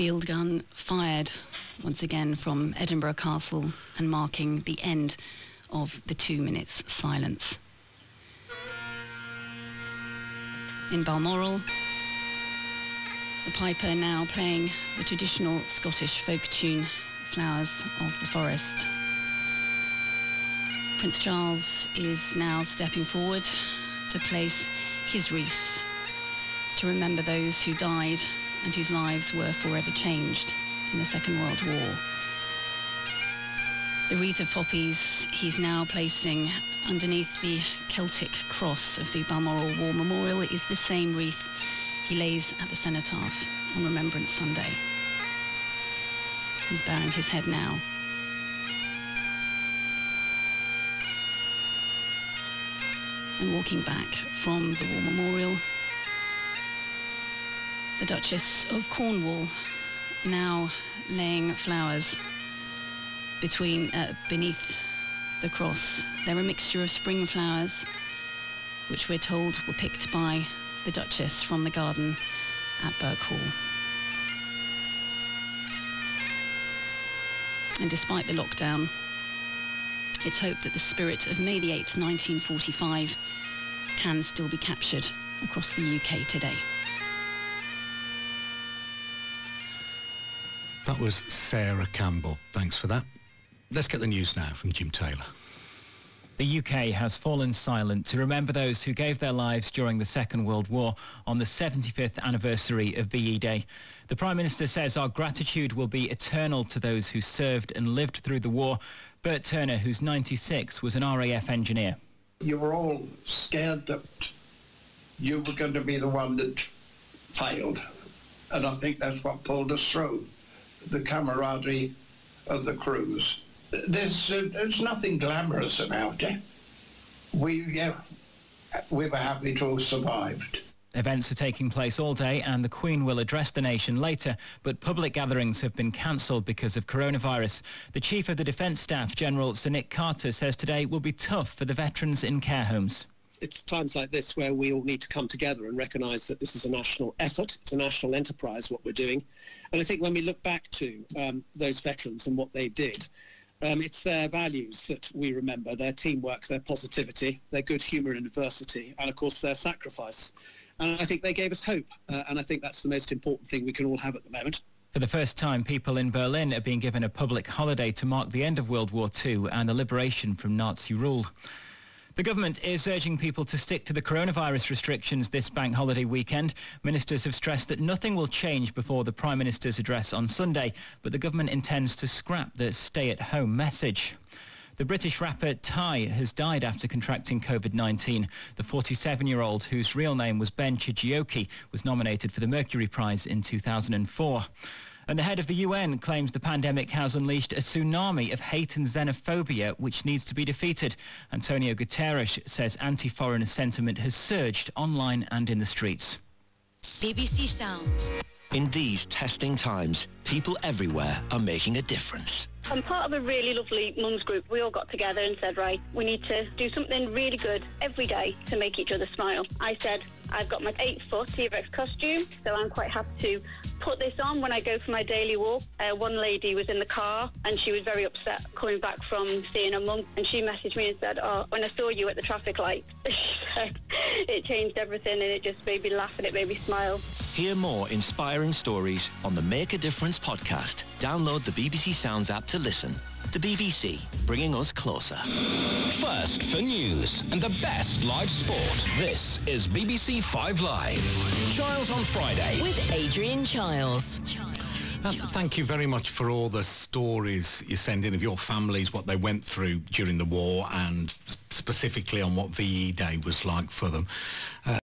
field gun fired once again from Edinburgh Castle and marking the end of the two minutes silence. In Balmoral, the piper now playing the traditional Scottish folk tune, Flowers of the Forest. Prince Charles is now stepping forward to place his wreath to remember those who died and whose lives were forever changed in the Second World War. The wreath of poppies he's now placing underneath the Celtic cross of the Balmoral War Memorial is the same wreath he lays at the cenotaph on Remembrance Sunday. He's bowing his head now. And walking back from the War Memorial, the Duchess of Cornwall now laying flowers between uh, beneath the cross. They're a mixture of spring flowers, which we're told were picked by the Duchess from the garden at Birkhall. And despite the lockdown, it's hoped that the spirit of May the 8th, 1945 can still be captured across the UK today. That was Sarah Campbell. Thanks for that. Let's get the news now from Jim Taylor. The UK has fallen silent to remember those who gave their lives during the Second World War on the 75th anniversary of VE Day. The Prime Minister says our gratitude will be eternal to those who served and lived through the war. Bert Turner, who's 96, was an RAF engineer. You were all scared that you were going to be the one that failed. And I think that's what pulled us through the camaraderie of the crews. There's, uh, there's nothing glamorous about it. We, yeah, we were happy to have survived. Events are taking place all day and the Queen will address the nation later, but public gatherings have been cancelled because of coronavirus. The Chief of the Defence Staff, General Sir Nick Carter, says today will be tough for the veterans in care homes it's times like this where we all need to come together and recognise that this is a national effort, it's a national enterprise, what we're doing. And I think when we look back to um, those veterans and what they did, um, it's their values that we remember, their teamwork, their positivity, their good humour in adversity, and of course their sacrifice. And I think they gave us hope, uh, and I think that's the most important thing we can all have at the moment. For the first time, people in Berlin are being given a public holiday to mark the end of World War II and the liberation from Nazi rule. The government is urging people to stick to the coronavirus restrictions this bank holiday weekend. Ministers have stressed that nothing will change before the Prime Minister's address on Sunday, but the government intends to scrap the stay-at-home message. The British rapper Ty has died after contracting COVID-19. The 47-year-old, whose real name was Ben Chijioke, was nominated for the Mercury Prize in 2004. And the head of the UN claims the pandemic has unleashed a tsunami of hate and xenophobia which needs to be defeated. Antonio Guterres says anti-foreigner sentiment has surged online and in the streets. BBC Sounds. In these testing times, people everywhere are making a difference. I'm part of a really lovely mums group. We all got together and said, right, we need to do something really good every day to make each other smile. I said, I've got my eight foot T-Rex costume, so I'm quite happy to put this on when I go for my daily walk. Uh, one lady was in the car and she was very upset coming back from seeing her mum and she messaged me and said, oh, when I saw you at the traffic light, it changed everything and it just made me laugh and it made me smile. Hear more inspiring stories on the Make a Difference podcast. Download the BBC Sounds app to listen. The BBC, bringing us closer. First for news and the best live sport. This is BBC 5 Live. Chiles on Friday. With Adrian Chiles. Um, thank you very much for all the stories you send in of your families, what they went through during the war, and specifically on what VE Day was like for them. Uh,